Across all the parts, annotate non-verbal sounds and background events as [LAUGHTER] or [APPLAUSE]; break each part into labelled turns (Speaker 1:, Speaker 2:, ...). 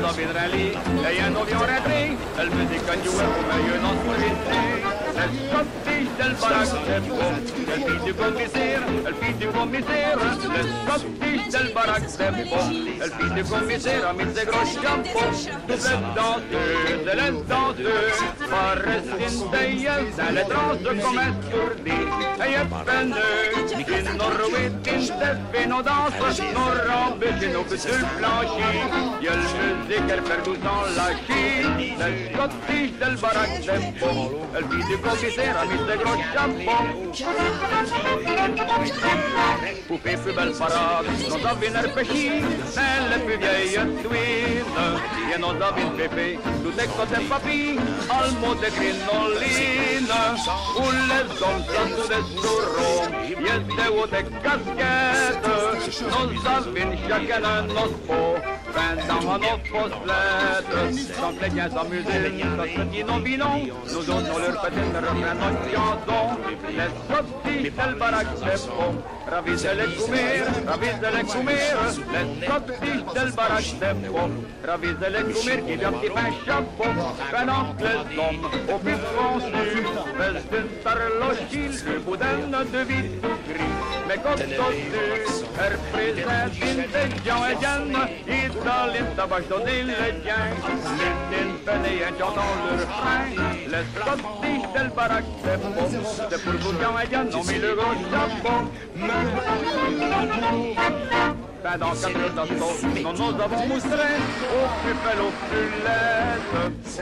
Speaker 1: dans avion rentré, elle me tu es pour non pour Elle scottiche del barack elle fille du commissaire, elle fille du commissaire, elle scottiche del barack elle fille du commissaire, a mis ses gros les danseuses, et les danseuses, paraissent indéielles, elle est transe comme un et est peineuse, in Norwich, in Steffi, nos danses, nos robes, chez nos petits a le musique, elle dans la chine, elle del barack a mis ses gros Poupée plus belle parade, nos avines pêchis, celle plus vieille twin. Et nos avines pépé, tout est côté mot de crinoline. Où les hommes sont tous des sourds, y el de de casquette. Nos chacun un nos dans nos postelettes. Sans plaignant s'amuser, ça se dit non binon, nous donnons leur petite refrain, notre chanson. Les sorties, tel baraque, c'est bon. Ravise le comer, ravise le comer, les sorties del baraque, c'est bon. Ravise le comer, qui vient petit pain chapeau. Pendant que les hommes, au plus conçu, presentar l'hostil, le boudin de vide gris. Mais comme dessus, représente une gens et Jan, Italien, tabac donner le tien. L'Indien peine et chantant le refrain, les sorties del baraque, c'est bon. C'est pour vous, Jean et Jan, ont mis le gros chapeau. Pendant quatre tasseaux, nous nous avons moustré au plus.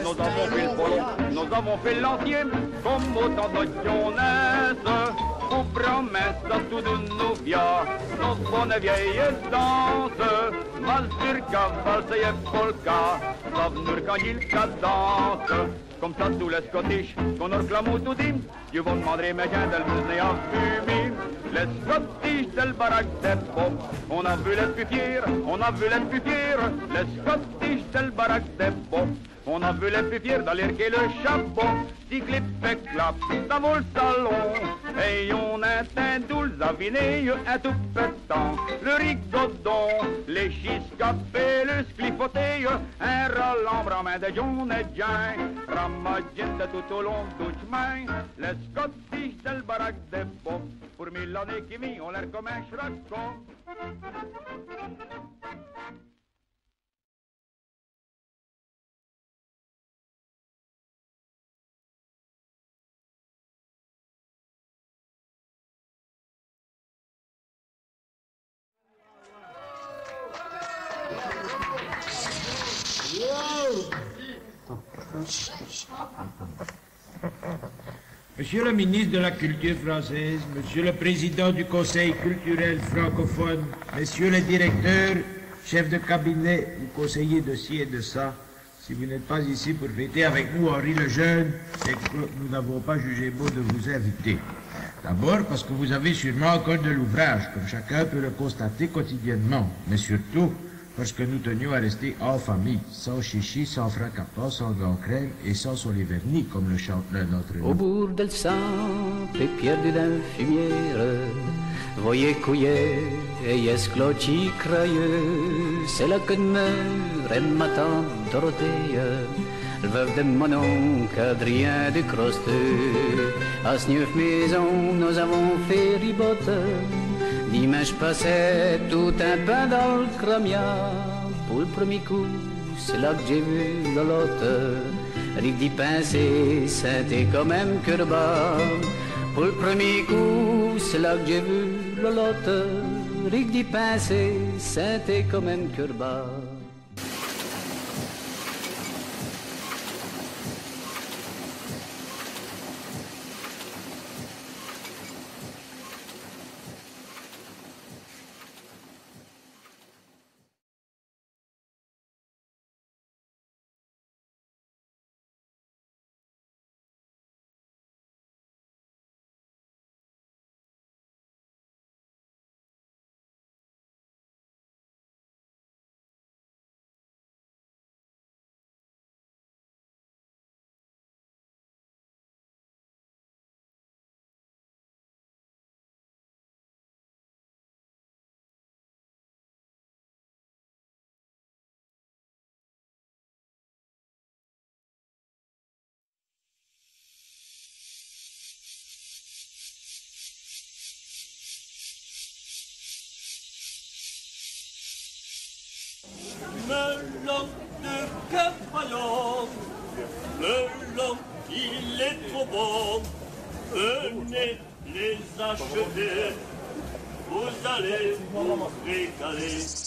Speaker 1: Nous avons fait le polo, nous avons fait l'entier, comme autant d'oignonnettes. Pour promesse à tous nos vias, nos bonnes vieilles danses. Mazurka, valse et polka, savnur quand il cadence. Comme ça, tous les Scottish, qu'on réclame tout dit, je vous demanderai mes gens de le musée à fumer. Les Scottish del baraque des pommes, on a vu les fiers, on a vu les fiers. Les Scottish del baraque des pommes, on a vu les plus fiers dans l'air et le chapeau. Si clip et clap, dans le salon, et on atteint douze avinés, un tout pétant. Le rigodon, les chiscapés, le sclipoté, un en main de John et Jane. Ramagente tout au long du chemin, les Scottish del baraque des pommes. Pour mille années qui vit, on l'air comme un chracon.
Speaker 2: Monsieur le ministre de la Culture française, Monsieur le président du Conseil culturel francophone, Messieurs les directeurs, chefs de cabinet ou conseillers de ci et de ça, si vous n'êtes pas ici pour fêter avec nous Henri le Jeune, c'est que nous n'avons pas jugé beau de vous inviter. D'abord parce que vous avez sûrement encore de l'ouvrage, comme chacun peut le constater quotidiennement, mais surtout parce que nous tenions à rester en famille, sans chichi, sans fracas, sans gangrène et sans solivernie, comme le chante notre
Speaker 3: Au bout del sempre pierde d'un fumière, voyez couiller et esclochi crayeux, c'est là que demeure ma tante Dorothée, le veuve de mon oncle Adrien de Crosteux. À ce neuf maison, nous avons fait ribote. Dimanche passé, tout un pain dans le cramia. Pour le premier coup, c'est là que j'ai vu Lolotte. Rive d'y pincer, c'était quand même que bas. Pour le premier coup, c'est là que j'ai vu Lolotte. Rive d'y pincer, c'était quand même que bas.
Speaker 4: De Capaillon, melon, il est trop bon. Venez les acheter, vous allez vous régaler.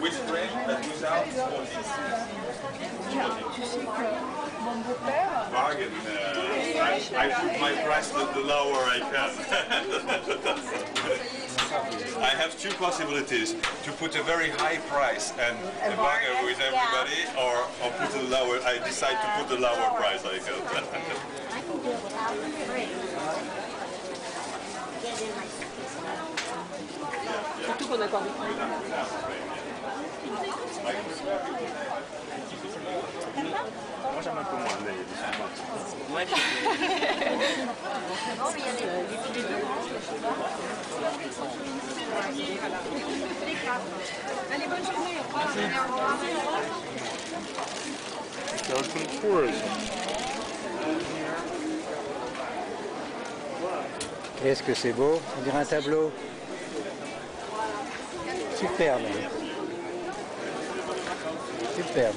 Speaker 5: Which train that goes out? Bargain. Uh, I, I put my price the, the lower I can. [LAUGHS] I have two possibilities: to put a very high price and a bargain with everybody, or, or put a lower. I decide to put the lower price I can.
Speaker 6: I can do it without the free. Get in my suitcase.
Speaker 7: Surtout
Speaker 8: Allez, bonne journée. Au revoir.
Speaker 9: Est-ce que c'est beau On dirait un tableau. Superbe. Superbe.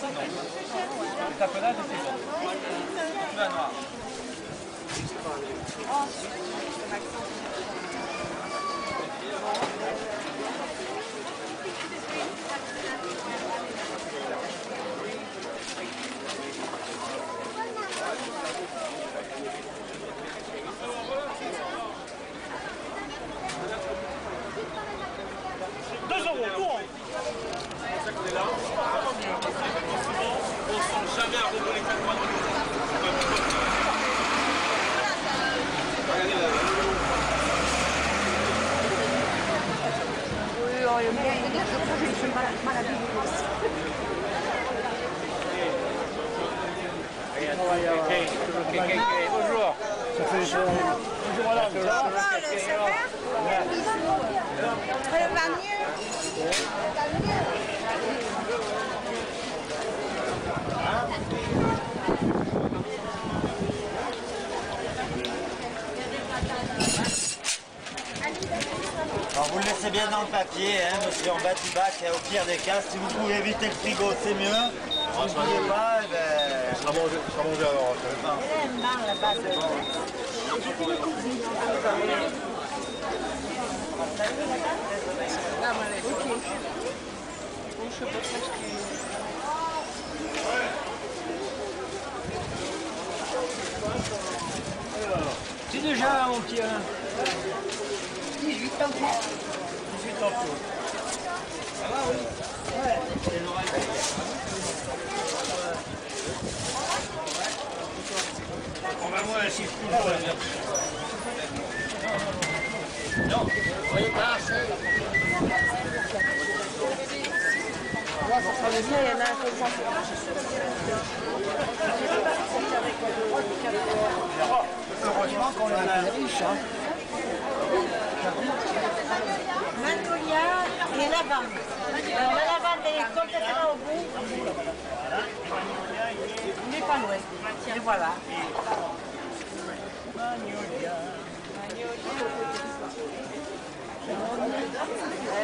Speaker 9: Fait chaud. Bonjour madame.
Speaker 10: Ça va, le super Elle va mieux. Elle va mieux.
Speaker 9: Alors vous le laissez bien
Speaker 11: dans le papier, hein, monsieur, en bas du bac, au pire des cas, si vous pouvez éviter le frigo, c'est mieux. Vous ne pas, eh ben...
Speaker 9: Je serai mangé, je serai mangé alors.
Speaker 12: C'est déjà mon petit Alain.
Speaker 6: 18 ans.
Speaker 12: 18 ans plus. Ça va, oui Ouais. On va voir si je pas. Non, voyez pas
Speaker 6: il y en a un comme ça.
Speaker 12: Heureusement qu'on en a un riche. Hein.
Speaker 6: Magnolia et lavande. Alors la lavande, est complètement au bout. Mais pas loin. Et voilà.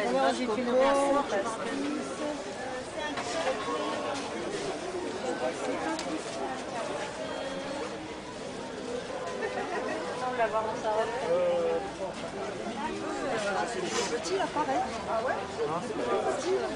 Speaker 6: Alors j'ai fait le verso parce que... On va voir dans sa robe. C'est petit là, pareil. Ah ouais? C'est petit là.